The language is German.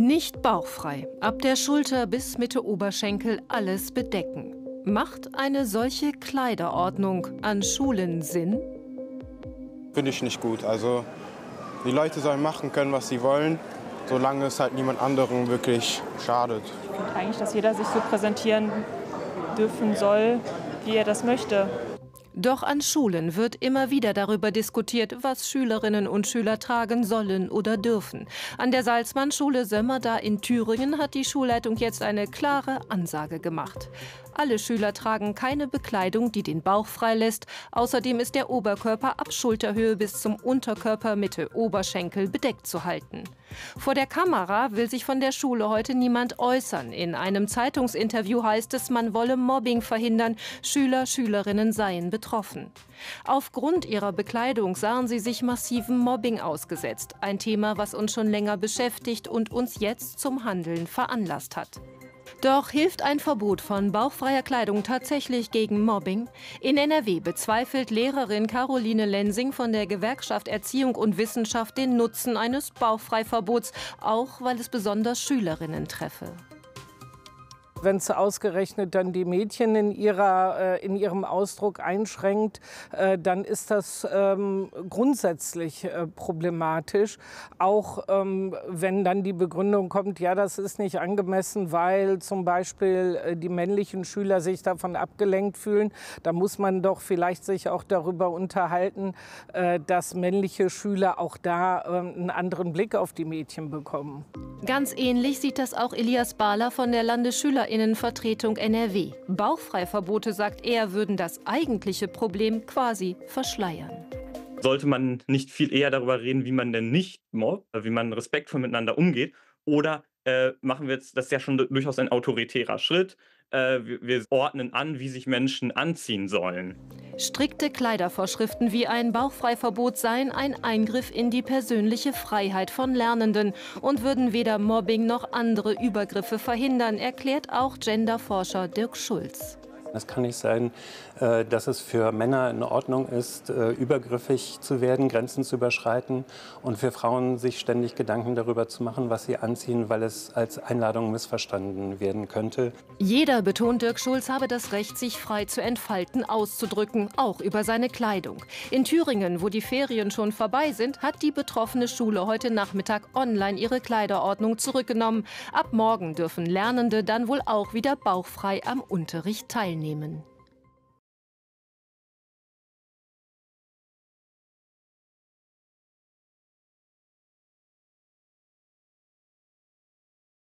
Nicht bauchfrei, ab der Schulter bis Mitte Oberschenkel alles bedecken. Macht eine solche Kleiderordnung an Schulen Sinn? Finde ich nicht gut. Also die Leute sollen machen können, was sie wollen, solange es halt niemand anderem wirklich schadet. Ich finde eigentlich, dass jeder sich so präsentieren dürfen soll, wie er das möchte. Doch an Schulen wird immer wieder darüber diskutiert, was Schülerinnen und Schüler tragen sollen oder dürfen. An der Salzmann-Schule Sömmerda in Thüringen hat die Schulleitung jetzt eine klare Ansage gemacht. Alle Schüler tragen keine Bekleidung, die den Bauch freilässt. Außerdem ist der Oberkörper ab Schulterhöhe bis zum Unterkörper Mitte Oberschenkel bedeckt zu halten. Vor der Kamera will sich von der Schule heute niemand äußern. In einem Zeitungsinterview heißt es, man wolle Mobbing verhindern. Schüler, Schülerinnen seien betroffen. Aufgrund ihrer Bekleidung sahen sie sich massiven Mobbing ausgesetzt. Ein Thema, was uns schon länger beschäftigt und uns jetzt zum Handeln veranlasst hat. Doch hilft ein Verbot von bauchfreier Kleidung tatsächlich gegen Mobbing? In NRW bezweifelt Lehrerin Caroline Lensing von der Gewerkschaft Erziehung und Wissenschaft den Nutzen eines Bauchfreiverbots, auch weil es besonders Schülerinnen treffe. Wenn es ausgerechnet dann die Mädchen in, ihrer, äh, in ihrem Ausdruck einschränkt, äh, dann ist das ähm, grundsätzlich äh, problematisch. Auch ähm, wenn dann die Begründung kommt, ja, das ist nicht angemessen, weil zum Beispiel die männlichen Schüler sich davon abgelenkt fühlen. Da muss man doch vielleicht sich auch darüber unterhalten, dass männliche Schüler auch da ähm, einen anderen Blick auf die Mädchen bekommen. Ganz ähnlich sieht das auch Elias Bahler von der Landesschülerinnenvertretung NRW. Bauchfreiverbote, sagt er, würden das eigentliche Problem quasi verschleiern. Sollte man nicht viel eher darüber reden, wie man denn nicht mobbt, wie man respektvoll miteinander umgeht? Oder äh, machen wir jetzt, das ist ja schon durchaus ein autoritärer Schritt, äh, wir, wir ordnen an, wie sich Menschen anziehen sollen. Strikte Kleidervorschriften wie ein Bauchfreiverbot seien ein Eingriff in die persönliche Freiheit von Lernenden und würden weder Mobbing noch andere Übergriffe verhindern, erklärt auch Genderforscher Dirk Schulz. Es kann nicht sein, äh, dass es für Männer in Ordnung ist, äh, übergriffig zu werden, Grenzen zu überschreiten und für Frauen sich ständig Gedanken darüber zu machen, was sie anziehen, weil es als Einladung missverstanden werden könnte. Jeder, betont Dirk Schulz, habe das Recht, sich frei zu entfalten, auszudrücken, auch über seine Kleidung. In Thüringen, wo die Ferien schon vorbei sind, hat die betroffene Schule heute Nachmittag online ihre Kleiderordnung zurückgenommen. Ab morgen dürfen Lernende dann wohl auch wieder bauchfrei am Unterricht teilnehmen.